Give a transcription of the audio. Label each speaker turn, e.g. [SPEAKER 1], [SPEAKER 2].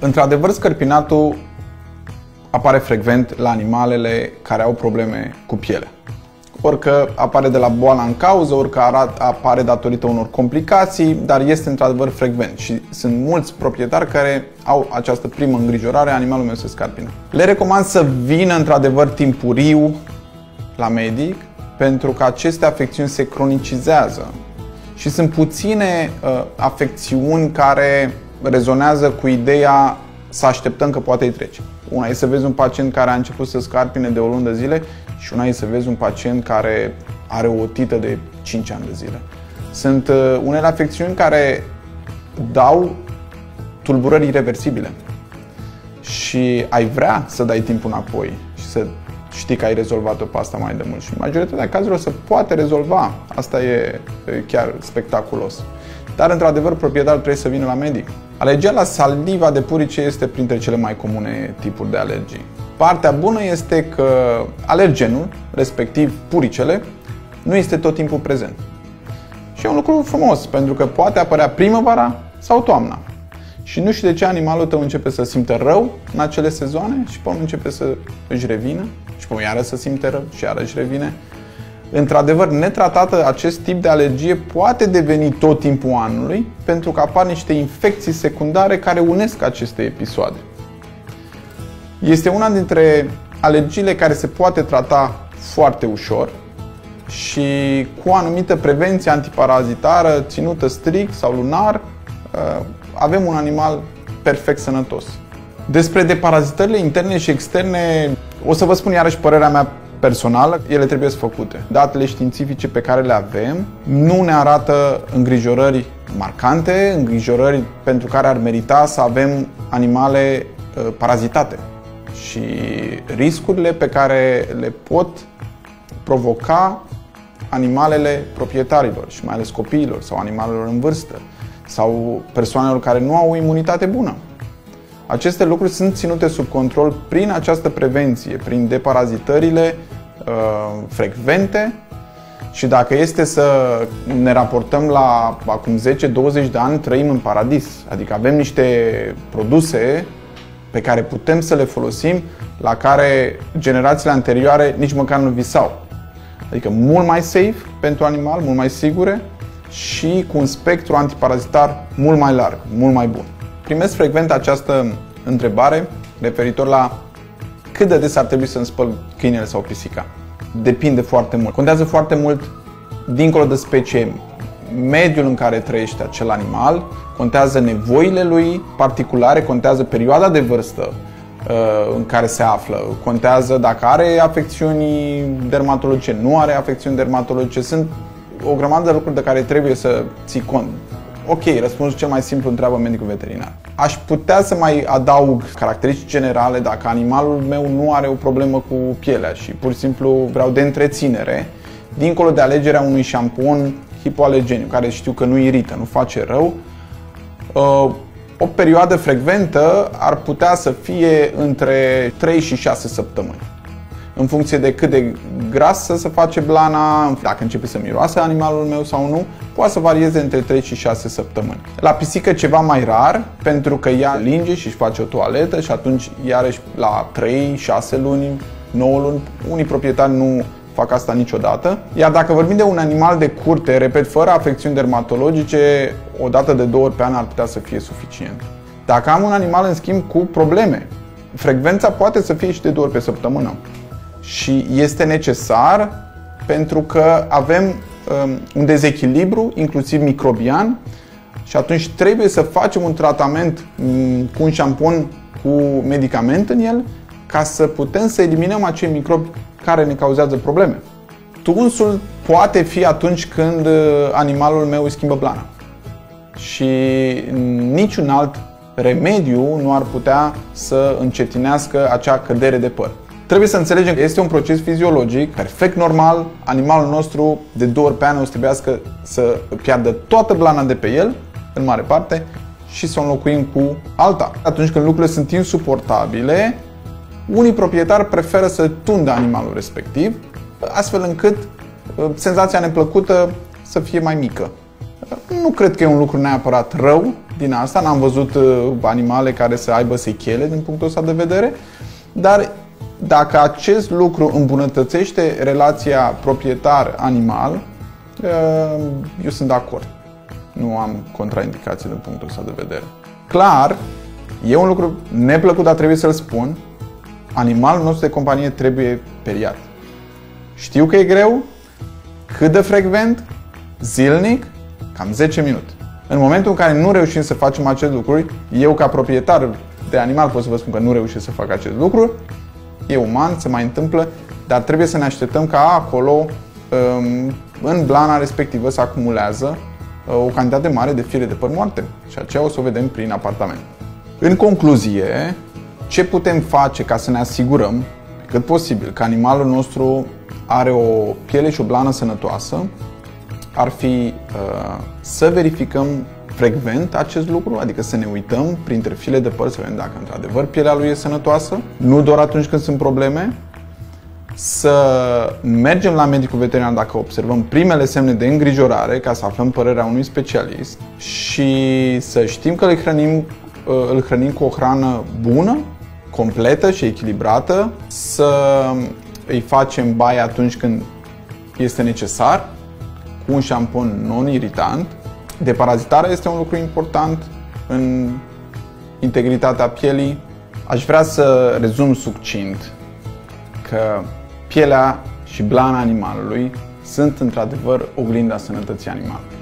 [SPEAKER 1] Într-adevăr, scărpinatul apare frecvent la animalele care au probleme cu pielea. Ori că apare de la boala în cauză, ori că apare datorită unor complicații, dar este într-adevăr frecvent și sunt mulți proprietari care au această primă îngrijorare, animalul meu se scarpină. Le recomand să vină într-adevăr timpuriu la medic, pentru că aceste afecțiuni se cronicizează și sunt puține uh, afecțiuni care rezonează cu ideea să așteptăm că poate îi trece. Una e să vezi un pacient care a început să scarpine de o lună de zile și una e să vezi un pacient care are o otită de 5 ani de zile. Sunt uh, unele afecțiuni care dau tulburări irreversibile și ai vrea să dai timp înapoi și să știi că ai rezolvat-o pe asta mai de mult. Și majoritatea cazurilor se poate rezolva. Asta e chiar spectaculos. Dar, într-adevăr, proprietarul trebuie să vină la medic. Alergia la saliva de purice este printre cele mai comune tipuri de alergii. Partea bună este că alergenul, respectiv puricele, nu este tot timpul prezent. Și e un lucru frumos, pentru că poate apărea primăvara sau toamna. Și nu știu de ce animalul tău începe să simtă rău în acele sezoane și pe începe să își revină și pe iară să simte rău și iară își revine. Într-adevăr, netratată, acest tip de alergie poate deveni tot timpul anului pentru că apar niște infecții secundare care unesc aceste episoade. Este una dintre alergiile care se poate trata foarte ușor și cu o anumită prevenție antiparazitară ținută strict sau lunar, uh, avem un animal perfect sănătos. Despre deparazitările interne și externe, o să vă spun iarăși părerea mea personală, ele trebuie să făcute. Datele științifice pe care le avem nu ne arată îngrijorări marcante, îngrijorări pentru care ar merita să avem animale uh, parazitate și riscurile pe care le pot provoca animalele proprietarilor și mai ales copiilor sau animalelor în vârstă sau persoanelor care nu au o imunitate bună. Aceste lucruri sunt ținute sub control prin această prevenție, prin deparazitările uh, frecvente și dacă este să ne raportăm la acum 10-20 de ani, trăim în paradis. Adică avem niște produse pe care putem să le folosim, la care generațiile anterioare nici măcar nu visau. Adică mult mai safe pentru animal, mult mai sigure și cu un spectru antiparazitar mult mai larg, mult mai bun. Primesc frecvent această întrebare referitor la cât de des ar trebui să-mi spăl câinele sau pisica. Depinde foarte mult. Contează foarte mult, dincolo de specie, mediul în care trăiește acel animal, contează nevoile lui particulare, contează perioada de vârstă uh, în care se află, contează dacă are afecțiuni dermatologice, nu are afecțiuni dermatologice. Sunt o grămadă de lucruri de care trebuie să ții cont. Ok, răspunsul cel mai simplu întreabă medicul veterinar. Aș putea să mai adaug caracteristici generale dacă animalul meu nu are o problemă cu pielea și pur și simplu vreau de întreținere, dincolo de alegerea unui șampon hipoalergeniu, care știu că nu irită, nu face rău, uh, o perioadă frecventă ar putea să fie între 3 și 6 săptămâni în funcție de cât de gras să se face blana, dacă începe să miroase animalul meu sau nu, poate să varieze între 3 și 6 săptămâni. La pisică ceva mai rar, pentru că ea linge și își face o toaletă și atunci iarăși la 3, 6 luni, 9 luni, unii proprietari nu fac asta niciodată. Iar dacă vorbim de un animal de curte, repet, fără afecțiuni dermatologice, o dată de două ori pe an ar putea să fie suficient. Dacă am un animal, în schimb, cu probleme, frecvența poate să fie și de două ori pe săptămână și este necesar pentru că avem um, un dezechilibru, inclusiv microbian, și atunci trebuie să facem un tratament um, cu un șampon cu medicament în el ca să putem să eliminăm acei microbi care ne cauzează probleme. Tunsul poate fi atunci când uh, animalul meu îi schimbă blana. Și niciun alt remediu nu ar putea să încetinească acea cădere de păr. Trebuie să înțelegem că este un proces fiziologic, perfect normal. Animalul nostru de două ori pe an o să trebuiască să piardă toată blana de pe el, în mare parte, și să o înlocuim cu alta. Atunci când lucrurile sunt insuportabile, unii proprietari preferă să tundă animalul respectiv, astfel încât uh, senzația neplăcută să fie mai mică. Nu cred că e un lucru neapărat rău, din asta. N-am văzut uh, animale care să aibă sechele din punctul ăsta de vedere, dar dacă acest lucru îmbunătățește relația proprietar-animal, uh, eu sunt de acord. Nu am contraindicații din punctul ăsta de vedere. Clar, e un lucru neplăcut, dar trebuie să-l spun. Animalul nostru de companie trebuie periat. Știu că e greu, cât de frecvent, zilnic, cam 10 minute. În momentul în care nu reușim să facem acest lucru, eu ca proprietar de animal pot să vă spun că nu reușesc să fac acest lucru, e uman, se mai întâmplă, dar trebuie să ne așteptăm ca acolo, um, în blana respectivă, să acumulează uh, o cantitate mare de fire de păr moarte. Și aceea o să o vedem prin apartament. În concluzie, ce putem face ca să ne asigurăm, cât posibil, că animalul nostru are o piele și o blană sănătoasă, ar fi uh, să verificăm frecvent acest lucru, adică să ne uităm printre file de păr să vedem dacă într-adevăr pielea lui e sănătoasă, nu doar atunci când sunt probleme, să mergem la medicul veterinar dacă observăm primele semne de îngrijorare, ca să aflăm părerea unui specialist și să știm că îl hrănim, uh, îl hrănim cu o hrană bună, completă și echilibrată, să îi facem baie atunci când este necesar, cu un șampon non-iritant. Deparazitarea este un lucru important în integritatea pielii. Aș vrea să rezum succint că pielea și blana animalului sunt într-adevăr oglinda sănătății animalului.